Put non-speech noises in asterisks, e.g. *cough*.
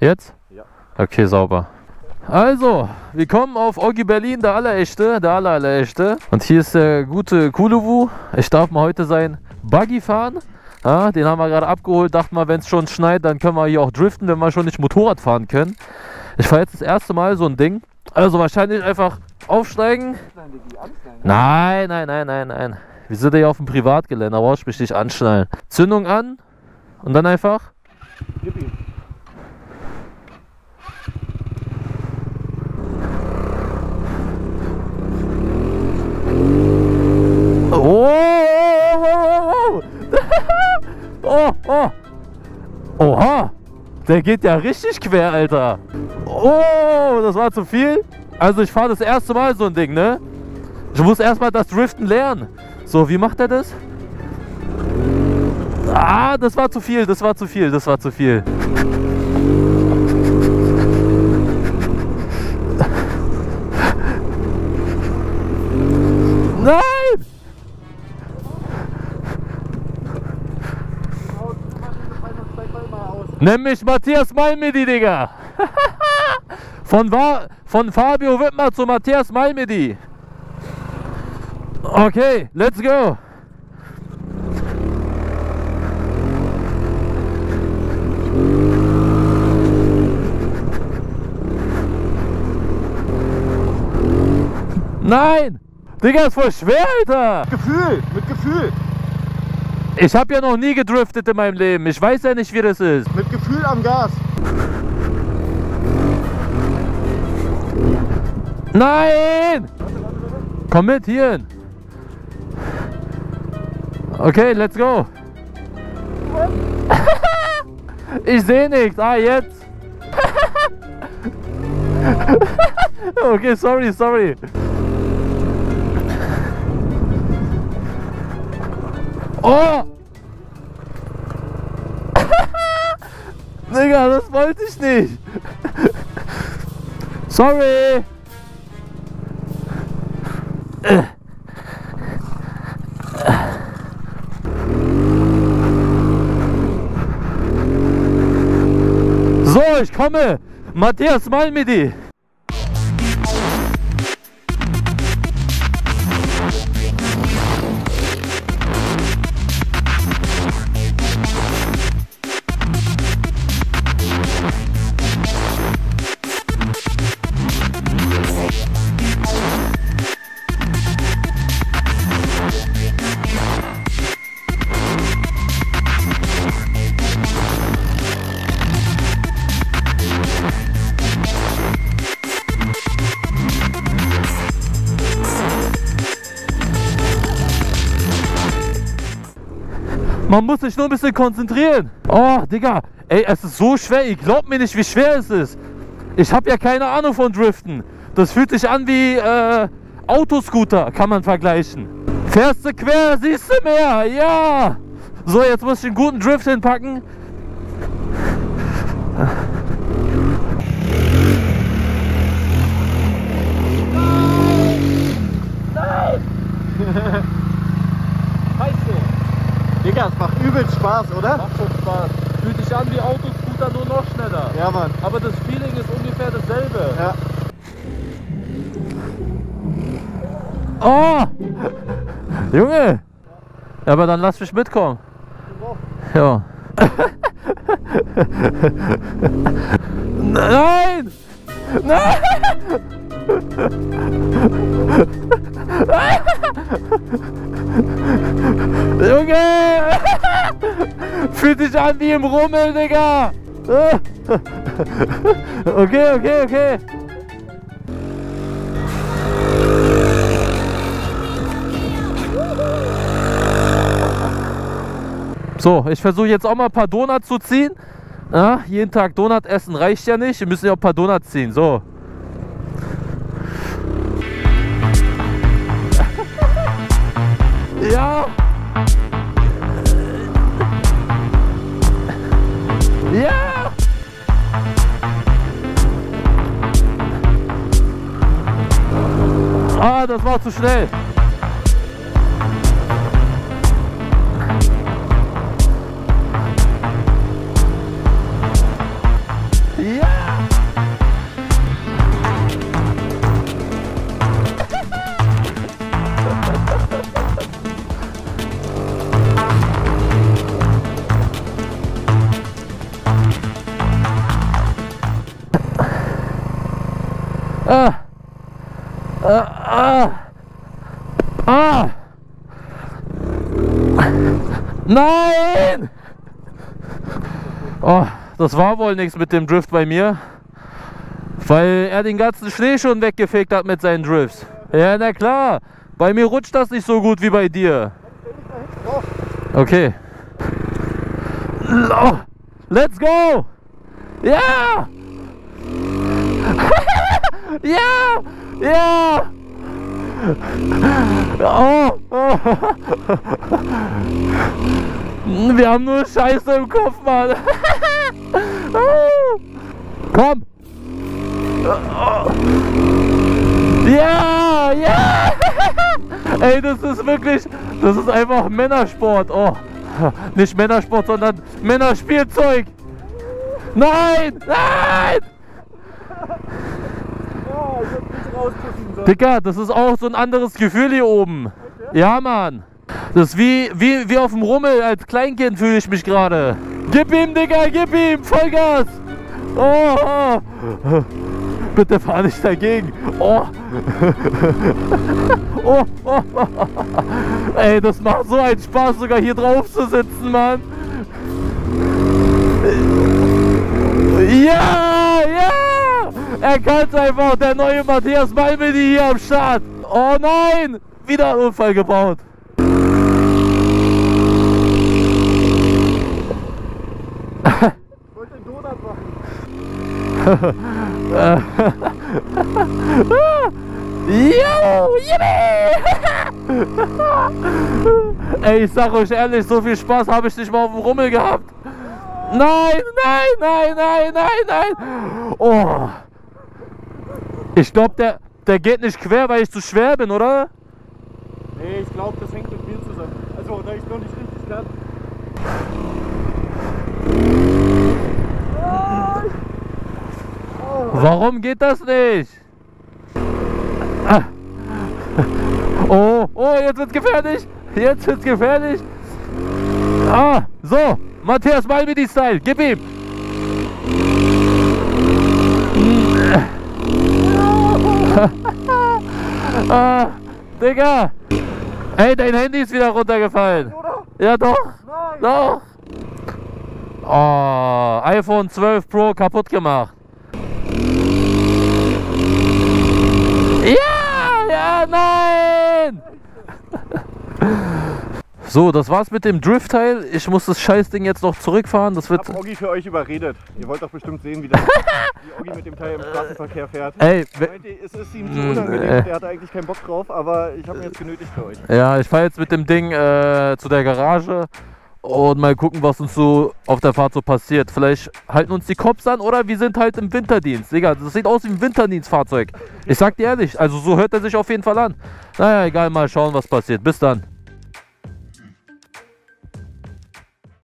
Jetzt? Ja. Okay, sauber. Also, wir kommen auf Oggi Berlin, der Allerechte, der aller, Allerechte. Und hier ist der gute Kuluwu. Ich darf mal heute sein Buggy fahren. Ja, den haben wir gerade abgeholt. Dachten mal, wenn es schon schneit, dann können wir hier auch driften, wenn wir schon nicht Motorrad fahren können. Ich fahre jetzt das erste Mal so ein Ding. Also wahrscheinlich einfach aufsteigen. Nein, nein, nein, nein, nein. Wir sind ja auf dem Privatgelände, da brauchst du mich nicht anschnallen. Zündung an und dann einfach. Oh, der geht ja richtig quer, Alter. Oh, das war zu viel. Also ich fahre das erste Mal so ein Ding, ne? Ich muss erstmal das Driften lernen. So, wie macht er das? Ah, das war zu viel, das war zu viel, das war zu viel. Nenn mich Matthias Malmedy, Digga. *laughs* Von, von Fabio Wittmer zu Matthias Malmedy. Okay, let's go. Nein! Digga, ist voll schwer, Alter! Gefühl, mit Gefühl. Ich habe ja noch nie gedriftet in meinem Leben. Ich weiß ja nicht, wie das ist. Mit Gefühl am Gas. Nein! Komm mit, hierhin. Okay, let's go. *laughs* Ich sehe nichts. Ah, jetzt. *laughs* Okay, sorry, sorry. Oh! *laughs* Digga, das wollte ich nicht. Sorry. So, ich komme. Matthias Malmedy. Man muss sich nur ein bisschen konzentrieren. Oh, Digga. Ey, es ist so schwer. Ihr glaubt mir nicht, wie schwer es ist. Ich habe ja keine Ahnung von Driften. Das fühlt sich an wie äh, Autoscooter, kann man vergleichen. Fährst du quer, siehst du mehr. Ja. So, jetzt muss ich einen guten Drift hinpacken. Digga, es macht übelst Spaß, oder? Macht schon Spaß. Fühlt sich an wie Autoscooter, nur noch schneller. Ja, Mann. Aber das Feeling ist ungefähr dasselbe. Ja. Oh! Junge! Ja, aber dann lass mich mitkommen. Ja. *laughs* Nein! Nein! *laughs* Junge! Fühlt sich an wie im Rummel, Digga! *laughs* Okay, okay, okay. So, ich versuche jetzt auch mal ein paar Donuts zu ziehen. Ja, jeden Tag Donut essen reicht ja nicht. Wir müssen ja auch ein paar Donuts ziehen. So. *laughs* Ja. Ja. Ah, das war zu schnell. Ah. Ah. Ah. Nein! Oh, das war wohl nichts mit dem Drift bei mir. Weil er den ganzen Schnee schon weggefegt hat mit seinen Drifts. Ja, na klar. Bei mir rutscht das nicht so gut wie bei dir. Okay. Let's go! Ja! *laughs* ja! Ja! Oh, oh. Wir haben nur Scheiße im Kopf, Mann. *laughs* Komm! Ja, ja! *laughs* Ey, das ist wirklich, das ist einfach Männersport. Oh, nicht Männersport, sondern Männerspielzeug. Nein, nein! Oh, rausgucken sollen. Dicker, das ist auch so ein anderes Gefühl hier oben. Ja, Mann. Das ist wie, wie, wie auf dem Rummel. Als Kleinkind fühle ich mich gerade. Gib ihm, Digga, gib ihm. Vollgas. Oh, oh. Bitte fahr nicht dagegen. Oh. *laughs* oh, oh, oh. Ey, das macht so einen Spaß, sogar hier drauf zu sitzen, Mann. Ja, ja! Er kann einfach, der neue Matthias Malmedy hier am Start. Oh nein! Wieder ein Unfall gebaut. Ich wollte den Donut machen. Yippie! Ey, ich sag euch ehrlich, so viel Spaß habe ich nicht mal auf dem Rummel gehabt. Nein, nein, nein, nein, nein, nein. Oh. Ich glaube, der, der geht nicht quer, weil ich zu schwer bin, oder? Nee, ich glaube, das hängt mit mir zusammen. Also, da ich noch nicht richtig kann. Warum geht das nicht? Ah. Oh, oh, jetzt wird's gefährlich. Jetzt wird's gefährlich. Ah, so. Matthias Malmedy Style. Gib ihm. *laughs* ah, Digga. Ey, dein Handy ist wieder runtergefallen. Ja, doch. Nein! Doch. Oh, iPhone 12 Pro kaputt gemacht. Ja, ja, nein! *laughs* So, das war's mit dem Drift-Teil. Ich muss das Scheißding jetzt noch zurückfahren. Das Ich wird. hab Oggi für euch überredet. Ihr wollt doch bestimmt sehen, wie, das, *laughs* wie Oggi mit dem Teil im Straßenverkehr fährt. Ey, we- Meint ihr, es ist ihm zu unangenehm. äh. Der hatte eigentlich keinen Bock drauf, aber ich habe ihn jetzt genötigt für euch. ja, ich fahre jetzt mit dem Ding äh, zu der Garage und mal gucken, was uns so auf der Fahrt so passiert. Vielleicht halten uns die Cops an oder wir sind halt im Winterdienst. Digga, das sieht aus wie ein Winterdienstfahrzeug. Ich sag dir ehrlich, also so hört er sich auf jeden Fall an. Naja, egal, mal schauen, was passiert. Bis dann.